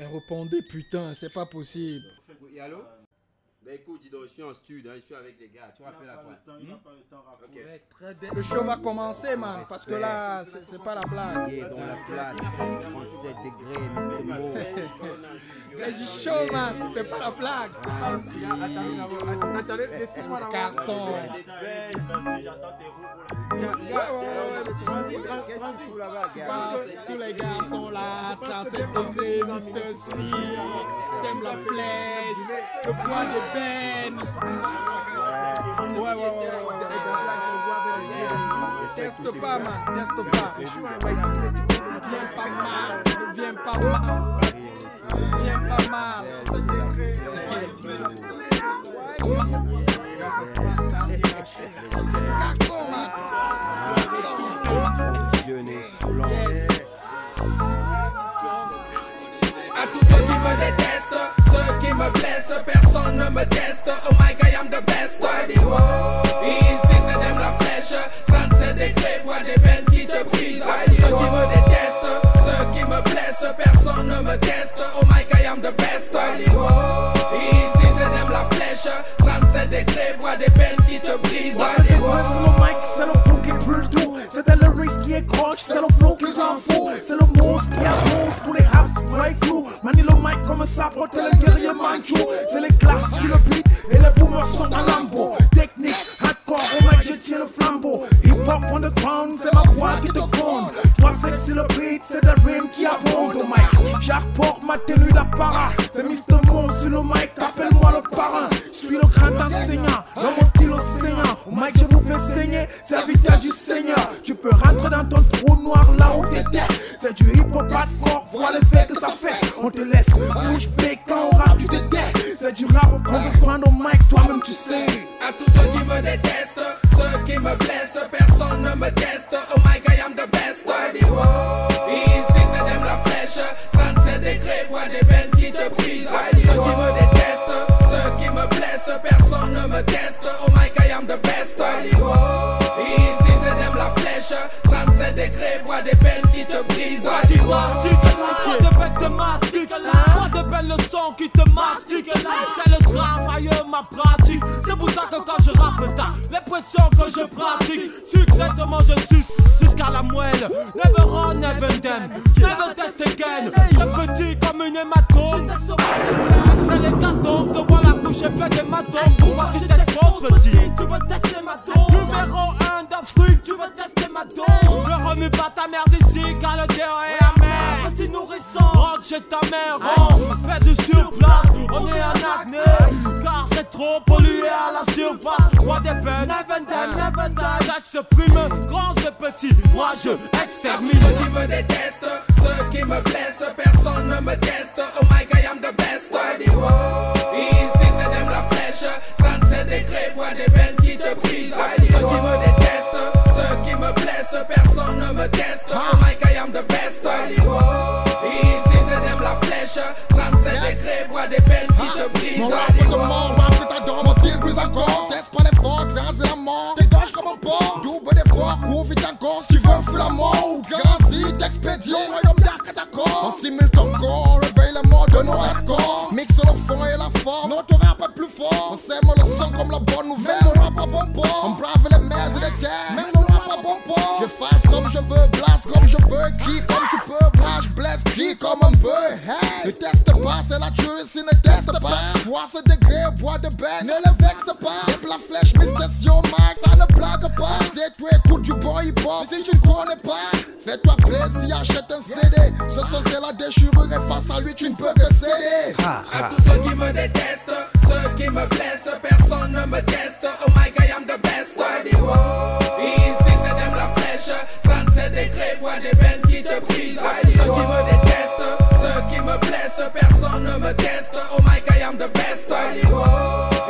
Mais répondez, putain, c'est pas possible. Oui, allô? Ben écoute, dis donc, je suis en studio, hein, je suis avec les gars. Tu rappelles après. Ok. Ouais, très bien. Le show va commencer, man, parce que là, c'est c'est pas la blague. Et dans la place, 37 degrés, Mr. Mo. C'est du show, man, c'est pas la blague. Attendez, laissez-moi la Carton. Ouais, ouais, ouais, ouais. Parce que tous les gars sont là, 37 degrés, Mr. C, t'aimes la flèche, le poids de Ben. Ouais, ouais, ouais. Teste pas, man, teste pas. Viens pas mal, viens pas mal. Viens pas mal. Personne ne me teste. Oh my god, I'm the best. Ici c'est dem la flèche, 37 degrés, bois des peines qui te brisent. C'est le mic, c'est le flow qui brûle tout. C'est le lyrics qui est croche, c'est le flow qui rend fou. C'est le monstre qui avance pour les raps fly crew. Manie le mic comme un sabre, tel un guerrier manchou. C'est les classes sur le beat et les boomers sont à lambeau. Technique, hardcore, au mic je tiens le flambeau. Hip hop on the ground, c'est ma voix qui te gronde. Toi sexy le beat, c'est des rimes qui au mic. J'apporte ma tenue d'apparat. C'est Mr. Mo sur le mic, appelle-moi le parrain. Je suis le grand enseignant, dans mon style enseignant. Au mic je vous fais saigner, serviteur du Seigneur. Tu peux rentrer dans ton trou noir là où tête. C'est du hip hop hardcore, vois l'effet que ça fait. On te laisse bouche bée quand on rappe, tu te tais. C'est du rap, on te prendre au mic, toi-même tu sais. À tous ceux qui me détestent, ceux qui me blessent, personne ne me teste. Oh my god, I'm the best. Ici bois des peines qui te brisent. Ceux qui me détestent, ceux qui me blessent, personne ne me teste. Oh my god, I'm the best. Ici c'est dem la flèche, 37 degrés, bois des peines qui te brisent. Pas de bête de mastic, pas de belle leçon qui te mastique. C'est le travail, ma pratique. C'est pour ça que quand je rappe, t'as l'impression que je pratique. Succèdement, je suce. Never run, never them. Never test again. Très petit comme une hématome. C'est les gâteaux, te voilà couché plein d'hématomes. Pourquoi tu t'es trop petit? Tu veux tester ma dose? Numéro 1 d'Afrique, tu veux tester ma dose? Ne remue pas ta merde ici, car le terrain est amer. Petit nourrisson, rentre chez ta mère, pollué à la surface. Roi des peines, never die. Chaque se prime, grand c'est petit, moi je extermine. ceux qui me détestent, ceux qui me blessent, personne ne me teste. Oh my god, I'm the best. Ici c'est dem la flèche, 37 degrés, bois des peines qui te brisent. Ceux qui me détestent, ceux qui me blessent, personne ne me teste. Oh my god, I'm the best. Ici c'est dem la flèche, 37 degrés, bois des peines qui te Mon brisent. Stimule ton corps, réveille la mort de nos hardcore. Mixe le fond et la forme. Notre rap est plus fort. On sème le son comme la bonne nouvelle. Mon rap à bon port. On brave les mers et les terres. Même mon rap à bon port. Je fasse comme je veux, blast comme je veux. Crie comme tu peux, je blesse. Crie comme un bœuf. Hey. Ne teste pas, c'est la tuerie si ne teste pas. Vois ce degré, bois de bête. Ne le vexe pas. Dès la flèche, Mr. Sio Max, ça ne blague pas. C'est toi, écoute du bon hip hop. Si tu ne connais pas, fais-toi plaisir, achète un CD. Ce son, c'est la déchirure et face à lui, tu ne peux que céder. À tous ceux qui me détestent, ceux qui me blessent, personne ne me teste. Oh my god, I'm the best. Ici c'est dem la flèche, 37 degrés, bois des peines qui te brisent. À tous ceux qui me détestent, ceux qui me blessent, personne ne me teste. Oh my god, I'm the best.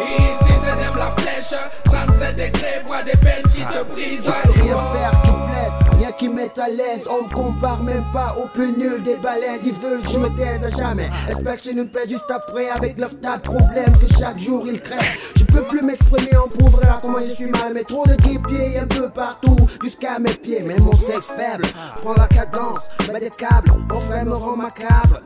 Ici c'est dem la flèche, 37 degrés, bois des peines qui te brisent. Qui mettent à l'aise. On me compare même pas au plus nul des balaises. Ils veulent que je me taise à jamais. Espère que une plaie juste après avec leur tas de problèmes que chaque jour ils créent. Je peux plus m'exprimer en prouver à comment je suis mal. Mais trop de guipiers un peu partout jusqu'à mes pieds. Mais mon sexe faible prend la cadence, met des câbles. Mon frère me rend macabre.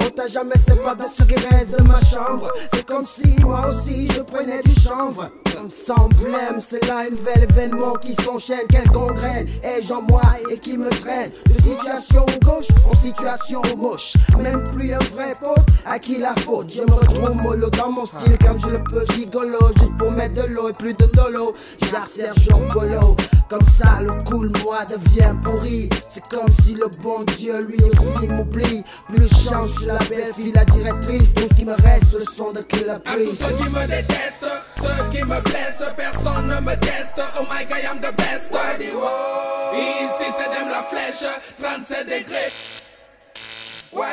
On t'a jamais pas de ce qui reste de ma chambre. C'est comme si moi aussi je prenais du chanvre. Sans blême, c'est là un nouvel événement qui s'enchaîne. Quelle gangrène ai-je en moi et qui me traîne de situation gauche en situation moche. Même plus un vrai pote à qui la faute. Je me retrouve mollo dans mon style quand je le peux gigolo. Juste pour mettre de l'eau et plus de dolo. Sergio Polo. Comme ça, le cool moi devient pourri. C'est comme si le bon Dieu lui aussi m'oublie. Plus je change, je la belle fille, la directrice. Tout ce qui me reste, le son de Killer À tous ceux qui me détestent, ceux qui me blessent, personne ne me teste. Oh my god, I'm the best. Ici c'est dem la flèche, 37 degrés.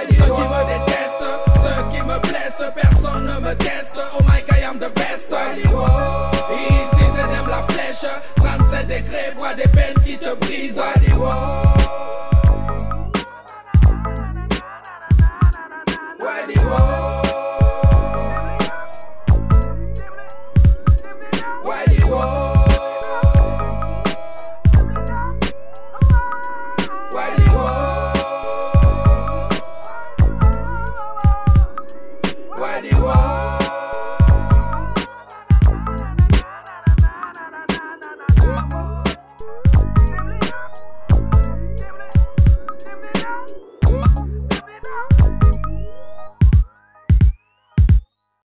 Ceux qui me détestent, ceux qui me blessent, personne ne me teste. Oh my god, I'm the best. Ici c'est dem la flèche, 37 degrés, bois des peines qui te brisent.